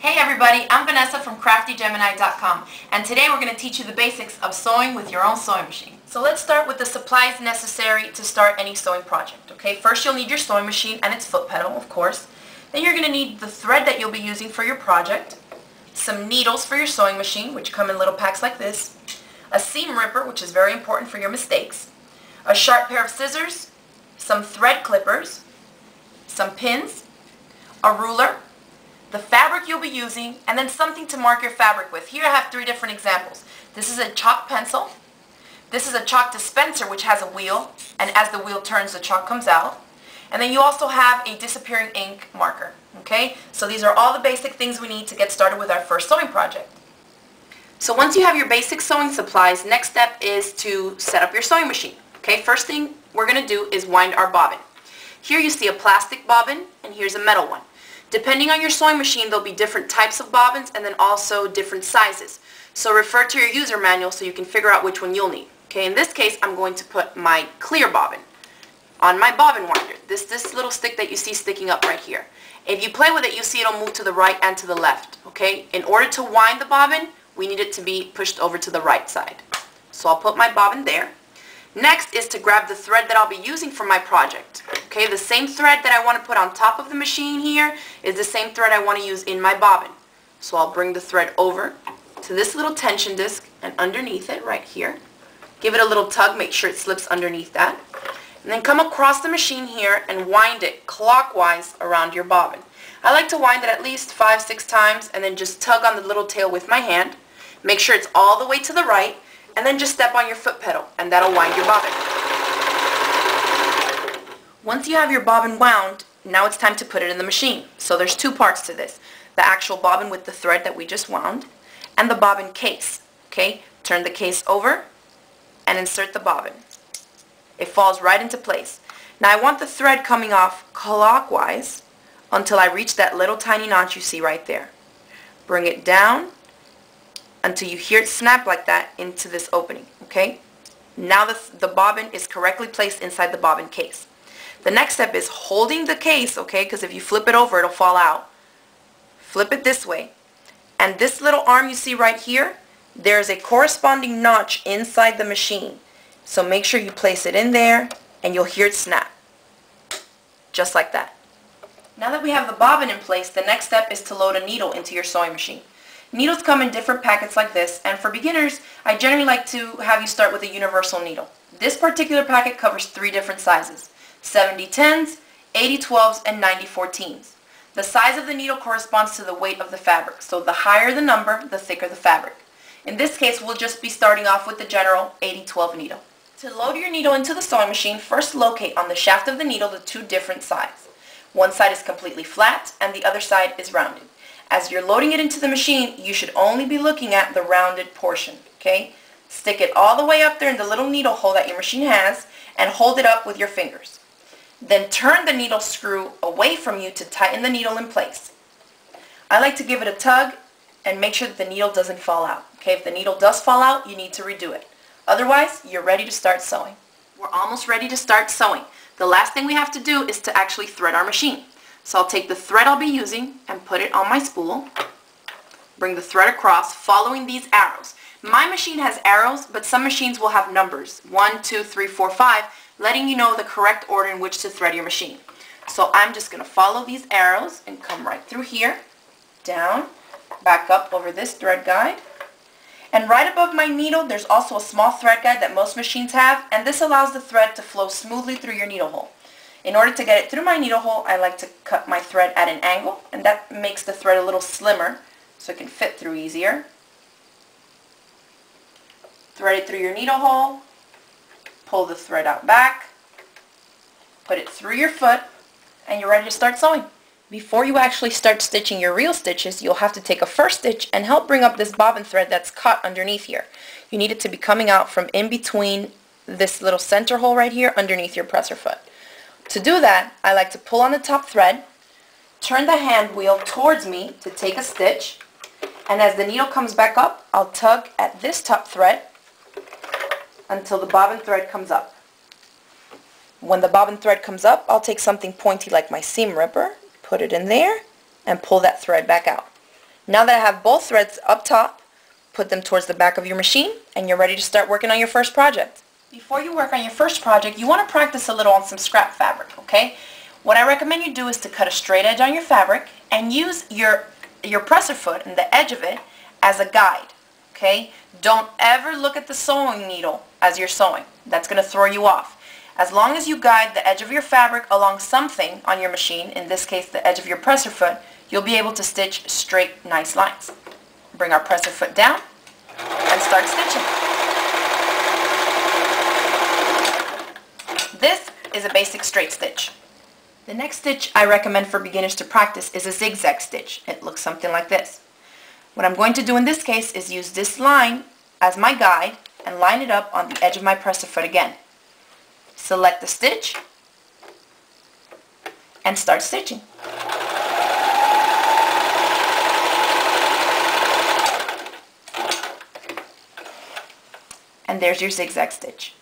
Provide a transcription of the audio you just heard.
Hey everybody, I'm Vanessa from CraftyGemini.com and today we're going to teach you the basics of sewing with your own sewing machine. So let's start with the supplies necessary to start any sewing project. Okay, first you'll need your sewing machine and its foot pedal, of course. Then you're going to need the thread that you'll be using for your project, some needles for your sewing machine, which come in little packs like this, a seam ripper, which is very important for your mistakes, a sharp pair of scissors, some thread clippers, some pins, a ruler, the fabric you'll be using, and then something to mark your fabric with. Here I have three different examples. This is a chalk pencil. This is a chalk dispenser which has a wheel, and as the wheel turns the chalk comes out. And then you also have a disappearing ink marker. Okay, so these are all the basic things we need to get started with our first sewing project. So once you have your basic sewing supplies, next step is to set up your sewing machine. Okay, first thing we're going to do is wind our bobbin. Here you see a plastic bobbin and here's a metal one. Depending on your sewing machine, there'll be different types of bobbins and then also different sizes. So refer to your user manual so you can figure out which one you'll need. Okay, in this case, I'm going to put my clear bobbin on my bobbin winder. This, this little stick that you see sticking up right here. If you play with it, you'll see it'll move to the right and to the left. Okay, in order to wind the bobbin, we need it to be pushed over to the right side. So I'll put my bobbin there. Next is to grab the thread that I'll be using for my project. Okay, the same thread that I want to put on top of the machine here is the same thread I want to use in my bobbin. So I'll bring the thread over to this little tension disc and underneath it right here. Give it a little tug, make sure it slips underneath that. And then come across the machine here and wind it clockwise around your bobbin. I like to wind it at least five, six times and then just tug on the little tail with my hand. Make sure it's all the way to the right and then just step on your foot pedal and that'll wind your bobbin. Once you have your bobbin wound, now it's time to put it in the machine. So there's two parts to this. The actual bobbin with the thread that we just wound and the bobbin case. Okay, turn the case over and insert the bobbin. It falls right into place. Now I want the thread coming off clockwise until I reach that little tiny notch you see right there. Bring it down until you hear it snap like that into this opening, okay? Now the, the bobbin is correctly placed inside the bobbin case. The next step is holding the case, okay, because if you flip it over, it'll fall out. Flip it this way. And this little arm you see right here, there's a corresponding notch inside the machine. So make sure you place it in there and you'll hear it snap. Just like that. Now that we have the bobbin in place, the next step is to load a needle into your sewing machine. Needles come in different packets like this, and for beginners, I generally like to have you start with a universal needle. This particular packet covers three different sizes, 70-10s, 80-12s, and 90-14s. The size of the needle corresponds to the weight of the fabric, so the higher the number, the thicker the fabric. In this case, we'll just be starting off with the general 80-12 needle. To load your needle into the sewing machine, first locate on the shaft of the needle the two different sides. One side is completely flat, and the other side is rounded. As you're loading it into the machine, you should only be looking at the rounded portion, okay? Stick it all the way up there in the little needle hole that your machine has and hold it up with your fingers. Then turn the needle screw away from you to tighten the needle in place. I like to give it a tug and make sure that the needle doesn't fall out. Okay, if the needle does fall out, you need to redo it. Otherwise, you're ready to start sewing. We're almost ready to start sewing. The last thing we have to do is to actually thread our machine. So I'll take the thread I'll be using and put it on my spool. Bring the thread across following these arrows. My machine has arrows, but some machines will have numbers. 1, 2, 3, 4, 5, letting you know the correct order in which to thread your machine. So I'm just going to follow these arrows and come right through here, down, back up over this thread guide. And right above my needle, there's also a small thread guide that most machines have, and this allows the thread to flow smoothly through your needle hole. In order to get it through my needle hole, I like to cut my thread at an angle, and that makes the thread a little slimmer so it can fit through easier. Thread it through your needle hole, pull the thread out back, put it through your foot, and you're ready to start sewing. Before you actually start stitching your real stitches, you'll have to take a first stitch and help bring up this bobbin thread that's caught underneath here. You need it to be coming out from in between this little center hole right here underneath your presser foot. To do that, I like to pull on the top thread, turn the hand wheel towards me to take a stitch, and as the needle comes back up, I'll tug at this top thread until the bobbin thread comes up. When the bobbin thread comes up, I'll take something pointy like my seam ripper, put it in there, and pull that thread back out. Now that I have both threads up top, put them towards the back of your machine and you're ready to start working on your first project. Before you work on your first project, you want to practice a little on some scrap fabric, okay? What I recommend you do is to cut a straight edge on your fabric and use your, your presser foot and the edge of it as a guide, okay? Don't ever look at the sewing needle as you're sewing. That's going to throw you off. As long as you guide the edge of your fabric along something on your machine, in this case the edge of your presser foot, you'll be able to stitch straight, nice lines. Bring our presser foot down and start stitching. This is a basic straight stitch. The next stitch I recommend for beginners to practice is a zigzag stitch. It looks something like this. What I'm going to do in this case is use this line as my guide and line it up on the edge of my presser foot again. Select the stitch and start stitching. And there's your zigzag stitch.